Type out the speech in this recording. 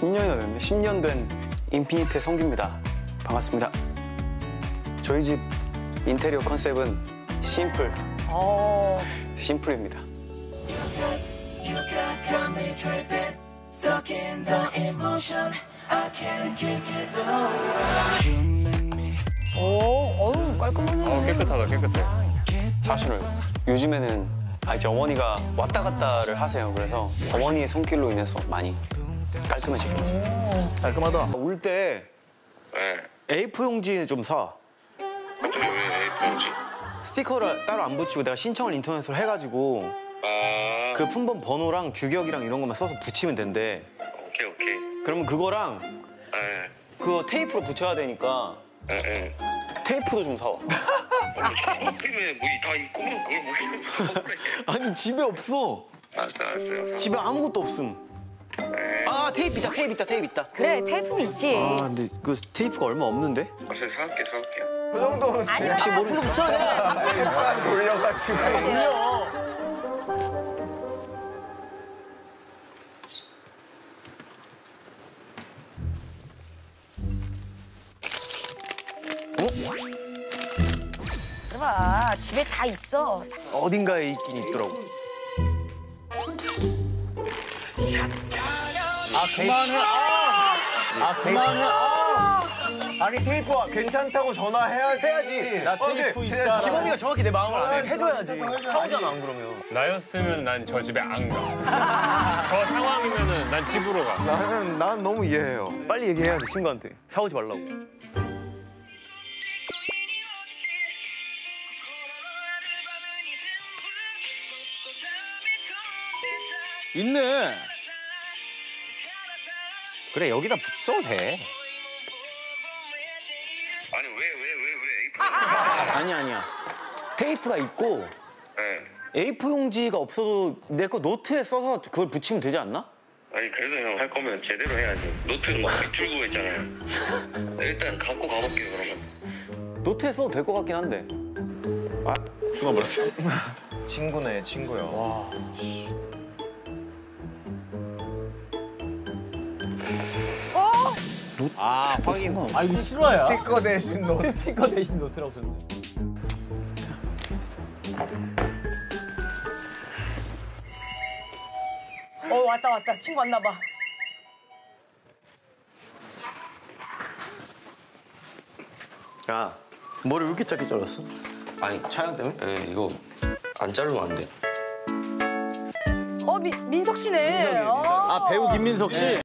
10년이나 됐네. 10년 된 인피니트의 성규입니다. 반갑습니다. 저희 집 인테리어 컨셉은 심플, 어. 심플입니다. 오, 어우, 깔끔하네. 어, 깨끗하다, 깨끗해. 사실은 요즘에는 아, 이제 어머니가 왔다 갔다를 하세요. 그래서 어머니의 손길로 인해서 많이 깔끔해지고 있어요. 깔끔하다. 울때 네. A4 용지 좀 사. 갑자기 왜 A4지? 스티커를 따로 안 붙이고 내가 신청을 인터넷으로 해가지고 아, 그 품번 번호랑 규격이랑 이런 것만 써서 붙이면 된대. 오케이, 오케이. 그러면 그거랑 예, 그거 테이프로 붙여야 되니까 예, 예. 테이프도 좀 사와. 하필이면 뭐다 뭐 그걸 모르면서 그래. 아니 집에 없어. 알았어, 알았어요. 사- 집에 아무것도 없음. 네. 아 테이프 있다 테이프 있다 테이프 있다. 그래, 테이프는 있지. 아 근데 그 테이프가 얼마 없는데? 알았어요, 사올게, 사올게요. 그 정도면 아니면 하나 불러 붙여야 돼. 약간 돌려가지고 그래봐, 집에 다 있어. 어딘가에 있긴 있더라고. 아 그만해 아, 아 그만해 아. 아니 테이프 괜찮다고 전화해야지 해야지 나 테이프 있다. 기범이가 정확히 내 마음을 안 해. 해줘야지. 사오잖아 안 그러면. 나였으면 난 저 집에 안 가. 저 상황이면은 난 집으로 가. 나는 난 너무 이해해요 빨리 얘기해야 돼 친구한테. 사오지 말라고. 있네. 그래 여기다 써도 돼. 아니, 왜, 왜, 왜, 왜 A4? 아니 아니야. 테이프가 있고 예. A4 용지가 없어도 내 거 노트에 써서 그걸 붙이면 되지 않나? 아니, 그래도 형 할 거면 제대로 해야지. 노트는 막 비틀고 있잖아요. 일단 갖고 가볼게요, 그러면. 노트에 써도 될 것 같긴 한데. 아. 친구네 친구야 아, 확인. 아, 이거 실화야? 스티커 대신 너 스티커 대신 노트라고 썼네. 어, 왔다, 왔다. 친구 왔나 봐. 야 머리 왜 이렇게 짧게 잘랐어? 아니 촬영 때문에? 예, 이거 안 자르면 안 돼. 어, 미, 민석 씨네. 어. 아, 배우 김민석 씨?